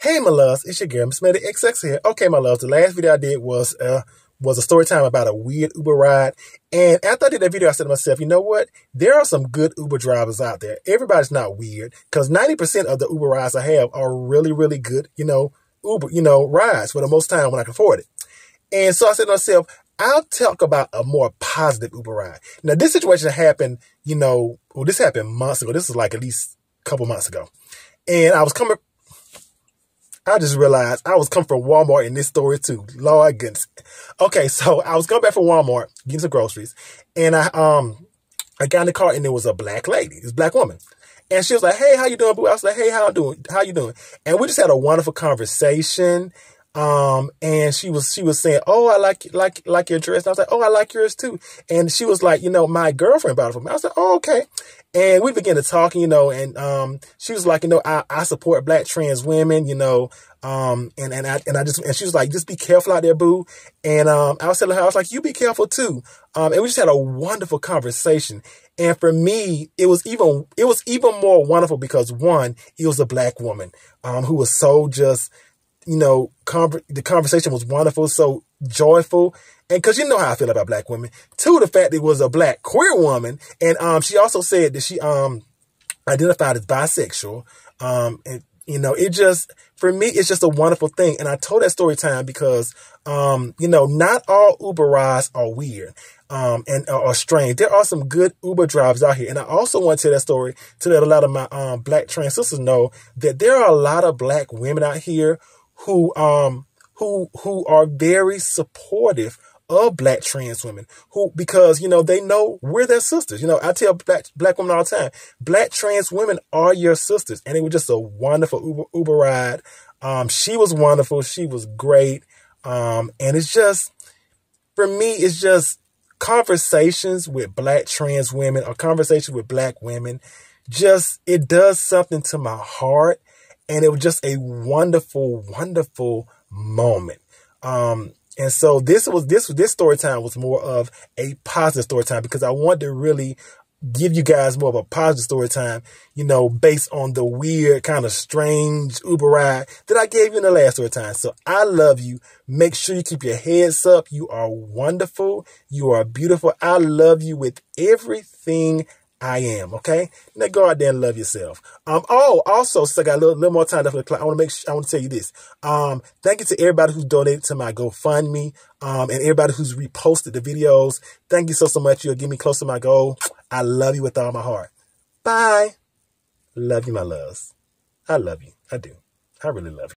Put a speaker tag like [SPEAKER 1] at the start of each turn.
[SPEAKER 1] Hey, my loves, it's your girl, Miss Melody XX here. Okay, my loves, the last video I did was uh was a story time about a weird Uber ride. And after I did that video, I said to myself, you know what? There are some good Uber drivers out there. Everybody's not weird because 90% of the Uber rides I have are really, really good, you know, Uber, you know, rides for the most time when I can afford it. And so I said to myself, I'll talk about a more positive Uber ride. Now, this situation happened, you know, well, this happened months ago. This was like at least a couple months ago. And I was coming I just realized I was coming from Walmart in this story too. Lord goodness. Okay, so I was going back from Walmart, getting some groceries, and I um I got in the car and there was a black lady, this black woman. And she was like, Hey, how you doing, boo? I was like, Hey, how you doing? How you doing? And we just had a wonderful conversation. Um, and she was, she was saying, Oh, I like, like, like your dress. And I was like, Oh, I like yours too. And she was like, you know, my girlfriend bought it for me. I was like, Oh, okay. And we began to talk, you know, and, um, she was like, you know, I, I support black trans women, you know, um, and, and I, and I just, and she was like, just be careful out there, boo. And, um, I was telling her, I was like, you be careful too. Um, and we just had a wonderful conversation. And for me, it was even, it was even more wonderful because one, it was a black woman, um, who was so just, you know, the conversation was wonderful, so joyful. And cause you know how I feel about black women. Two, the fact it was a black queer woman. And, um, she also said that she, um, identified as bisexual. Um, and, you know, it just, for me, it's just a wonderful thing. And I told that story time because, um, you know, not all Uber rides are weird, um, and are strange. There are some good Uber drivers out here. And I also want to tell that story to let a lot of my, um, black trans sisters know that there are a lot of black women out here who um who who are very supportive of black trans women who because you know they know we're their sisters. You know, I tell black black women all the time, black trans women are your sisters, and it was just a wonderful Uber Uber ride. Um, she was wonderful. She was great. Um, and it's just for me, it's just conversations with black trans women or conversations with black women. Just it does something to my heart and it was just a wonderful, wonderful moment. Um, and so this was this this story time was more of a positive story time because I wanted to really give you guys more of a positive story time, you know, based on the weird kind of strange Uber ride that I gave you in the last story time. So I love you. Make sure you keep your heads up. You are wonderful. You are beautiful. I love you with everything I am. Okay. Now go out there and love yourself. Um. Oh, also, so I got a little, little more time left for the clock. I want to make sure, I want to tell you this. Um. Thank you to everybody who donated to my GoFundMe. Um. And everybody who's reposted the videos. Thank you so, so much. You'll get me close to my goal. I love you with all my heart. Bye. Love you, my loves. I love you. I do. I really love you.